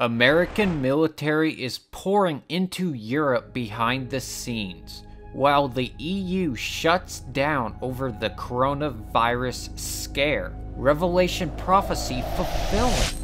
American military is pouring into Europe behind the scenes, while the EU shuts down over the coronavirus scare. Revelation prophecy fulfilling.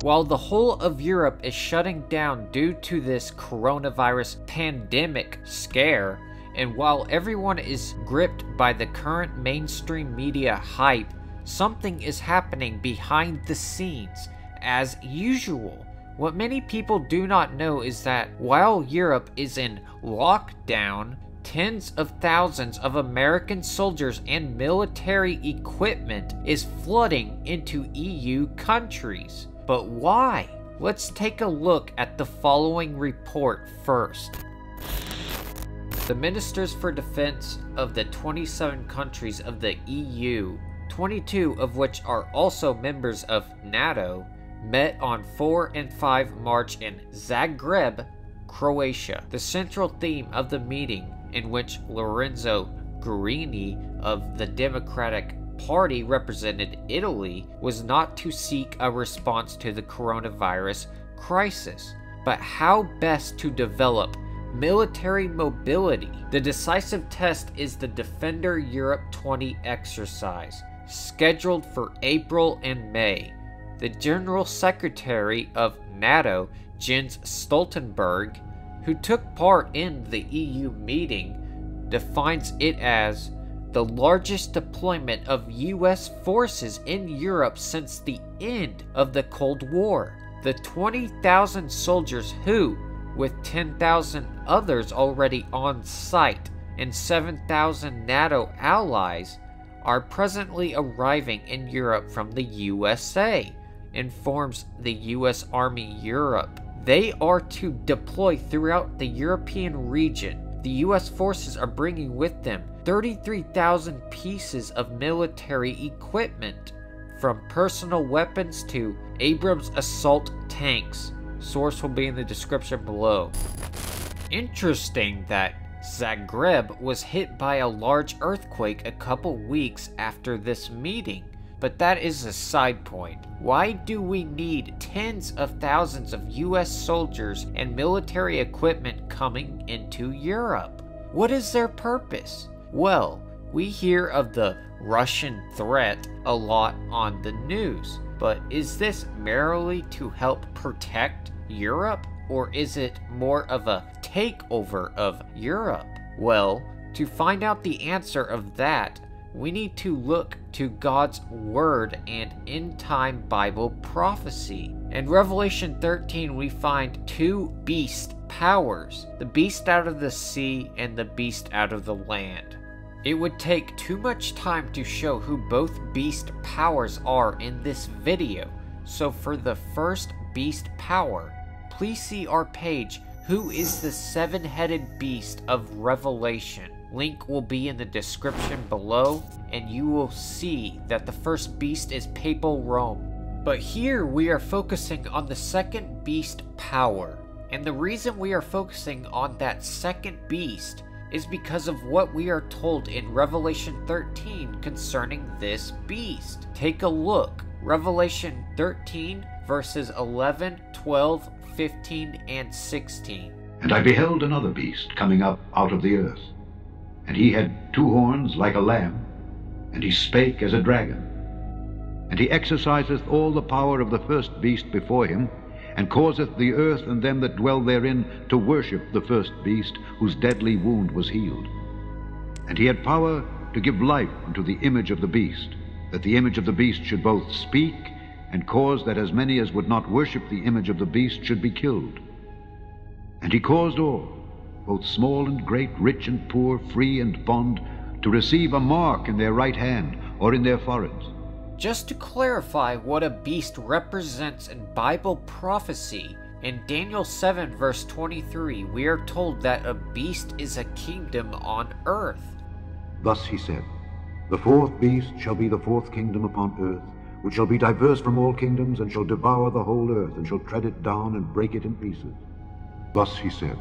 While the whole of Europe is shutting down due to this coronavirus pandemic scare, and while everyone is gripped by the current mainstream media hype, something is happening behind the scenes, as usual. What many people do not know is that while Europe is in lockdown, tens of thousands of American soldiers and military equipment is flooding into EU countries. But why? Let's take a look at the following report first. The Ministers for Defense of the 27 countries of the EU, 22 of which are also members of NATO, met on 4 and 5 March in Zagreb, Croatia. The central theme of the meeting, in which Lorenzo Guerini of the Democratic Party represented Italy, was not to seek a response to the coronavirus crisis, but how best to develop military mobility. The decisive test is the Defender Europe 20 exercise, scheduled for April and May the General Secretary of NATO, Jens Stoltenberg, who took part in the EU meeting, defines it as the largest deployment of US forces in Europe since the end of the Cold War. The 20,000 soldiers who, with 10,000 others already on site and 7,000 NATO allies, are presently arriving in Europe from the USA informs the U.S. Army Europe. They are to deploy throughout the European region. The U.S. forces are bringing with them 33,000 pieces of military equipment, from personal weapons to Abrams assault tanks. Source will be in the description below. Interesting that Zagreb was hit by a large earthquake a couple weeks after this meeting. But that is a side point. Why do we need tens of thousands of US soldiers and military equipment coming into Europe? What is their purpose? Well, we hear of the Russian threat a lot on the news, but is this merely to help protect Europe, or is it more of a takeover of Europe? Well, to find out the answer of that, we need to look to God's Word and end time Bible prophecy. In Revelation 13, we find two beast powers the beast out of the sea and the beast out of the land. It would take too much time to show who both beast powers are in this video, so for the first beast power, please see our page Who is the Seven Headed Beast of Revelation? Link will be in the description below, and you will see that the first beast is Papal Rome. But here we are focusing on the second beast power. And the reason we are focusing on that second beast is because of what we are told in Revelation 13 concerning this beast. Take a look. Revelation 13 verses 11, 12, 15, and 16. And I beheld another beast coming up out of the earth and he had two horns like a lamb, and he spake as a dragon. And he exerciseth all the power of the first beast before him, and causeth the earth and them that dwell therein to worship the first beast, whose deadly wound was healed. And he had power to give life unto the image of the beast, that the image of the beast should both speak, and cause that as many as would not worship the image of the beast should be killed. And he caused all, both small and great, rich and poor, free and bond, to receive a mark in their right hand or in their foreheads. Just to clarify what a beast represents in Bible prophecy, in Daniel 7, verse 23, we are told that a beast is a kingdom on earth. Thus he said, The fourth beast shall be the fourth kingdom upon earth, which shall be diverse from all kingdoms, and shall devour the whole earth, and shall tread it down, and break it in pieces. Thus he said,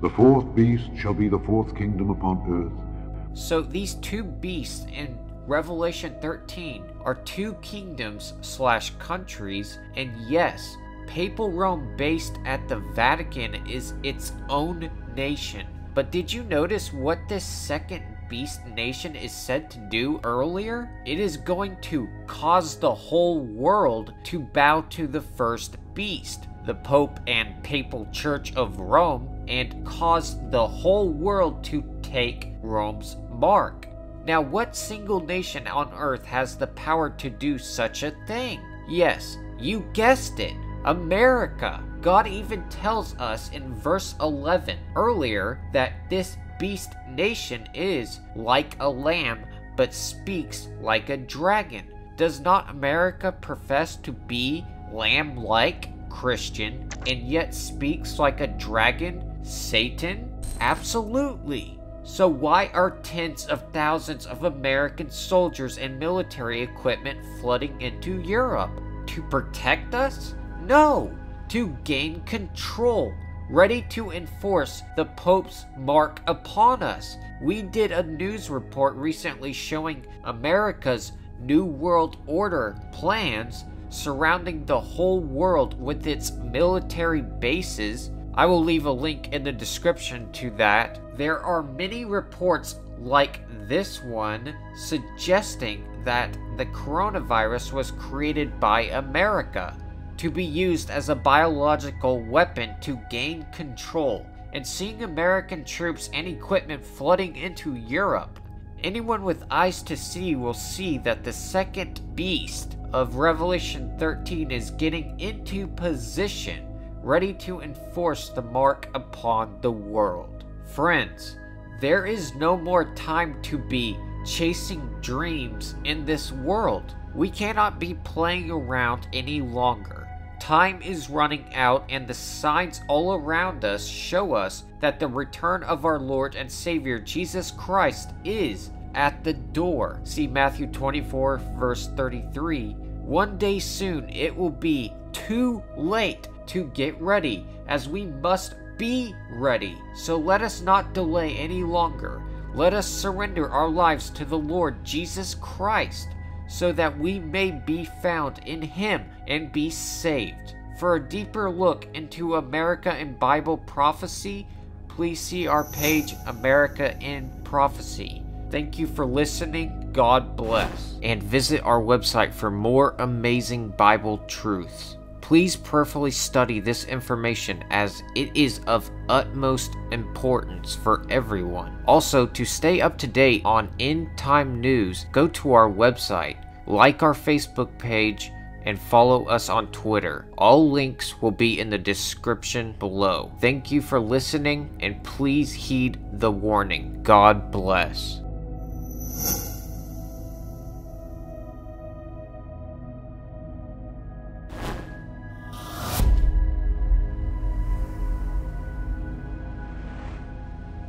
the fourth beast shall be the fourth kingdom upon earth. So these two beasts in Revelation 13 are two kingdoms slash countries, and yes, Papal Rome, based at the Vatican, is its own nation. But did you notice what this second beast nation is said to do earlier? It is going to cause the whole world to bow to the first beast, the Pope and Papal Church of Rome, and caused the whole world to take Rome's mark. Now, what single nation on earth has the power to do such a thing? Yes, you guessed it, America. God even tells us in verse 11 earlier that this beast nation is like a lamb but speaks like a dragon. Does not America profess to be lamb like Christian and yet speaks like a dragon, Satan? Absolutely. So, why are tens of thousands of American soldiers and military equipment flooding into Europe? To protect us? No, to gain control, ready to enforce the Pope's mark upon us. We did a news report recently showing America's New World Order plans surrounding the whole world with its military bases. I will leave a link in the description to that. There are many reports like this one suggesting that the coronavirus was created by America to be used as a biological weapon to gain control. And seeing American troops and equipment flooding into Europe, anyone with eyes to see will see that the second beast of Revelation 13 is getting into position, ready to enforce the mark upon the world. Friends, there is no more time to be chasing dreams in this world. We cannot be playing around any longer. Time is running out, and the signs all around us show us that the return of our Lord and Savior Jesus Christ is at the door. See Matthew 24, verse 33. One day soon it will be too late to get ready, as we must be ready. So let us not delay any longer. Let us surrender our lives to the Lord Jesus Christ, so that we may be found in Him and be saved. For a deeper look into America in Bible prophecy, please see our page America in Prophecy. Thank you for listening. God bless. And visit our website for more amazing Bible truths. Please prayerfully study this information as it is of utmost importance for everyone. Also, to stay up to date on end time news, go to our website, like our Facebook page, and follow us on Twitter. All links will be in the description below. Thank you for listening, and please heed the warning. God bless.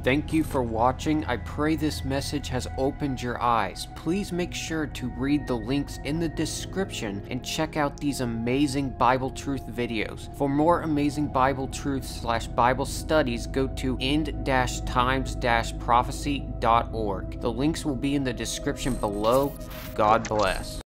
Thank you for watching. I pray this message has opened your eyes. Please make sure to read the links in the description and check out these amazing Bible truth videos. For more amazing Bible truths slash Bible studies, go to end-times-prophecy.org. The links will be in the description below. God bless.